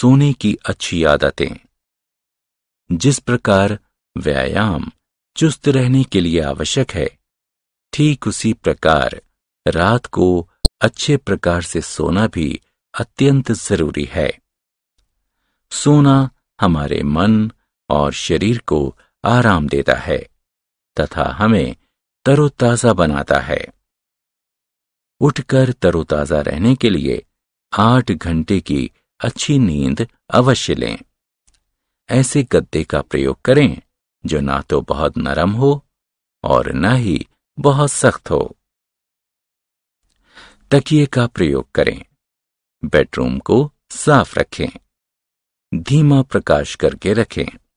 सोने की अच्छी आदतें। जिस प्रकार व्यायाम चुस्त रहने के लिए आवश्यक है, ठीक उसी प्रकार रात को अच्छे प्रकार से सोना भी अत्यंत ज़रूरी है। सोना हमारे मन और शरीर को आराम देता है तथा हमें तरोताजा बनाता है। उठकर तरोताजा रहने के लिए आठ घंटे की अच्छी नींद अवश्य लें। ऐसे गद्दे का प्रयोग करें, जो ना तो बहुत नरम हो और न ही बहुत सख्त हो। तकिए का प्रयोग करें। बेडरूम को साफ़ रखें। धीमा प्रकाश करके रखें।